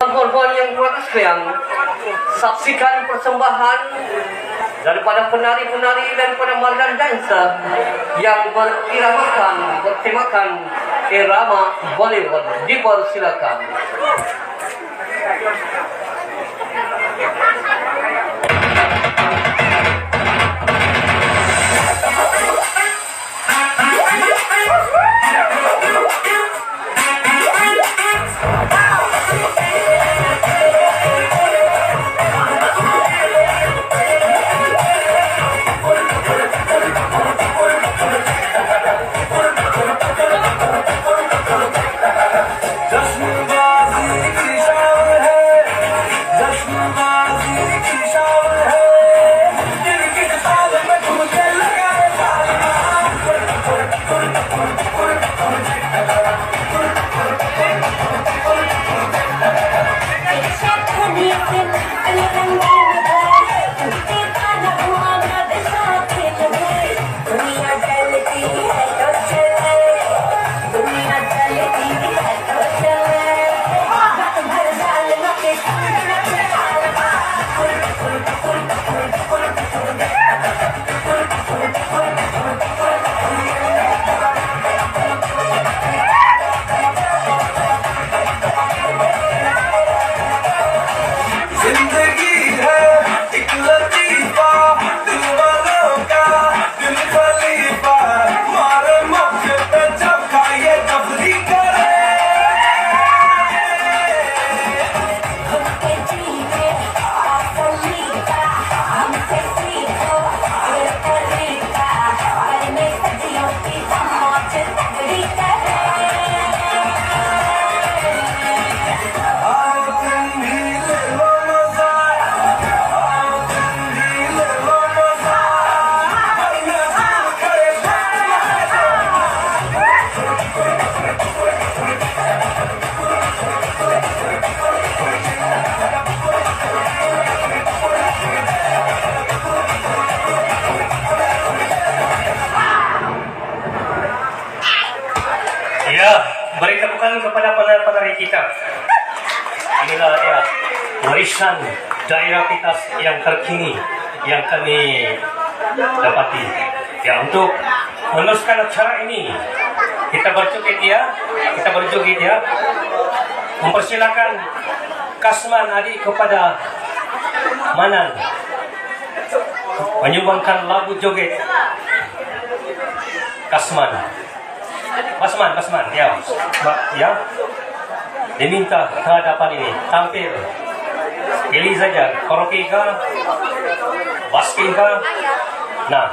korban yang berkesan saksikan persembahan daripada penari-penari dan pada dan dansa yang beriramakan bertemakan irama Bollywood dipersilakan Thank you. Penari-penari kita. Inilah dia warisan daerah kita yang terkini yang kami dapati. Ya, untuk meneruskan acara ini, kita berjoget ya, kita berjoget ya. Mempersilakan Kasman adik kepada Manan menyumbangkan lagu joget Kasman. Basman, Basman, ya, ya. Diminta ke hadapan ini tampil. Pilih saja, karaoke kah, basking kah. Nah,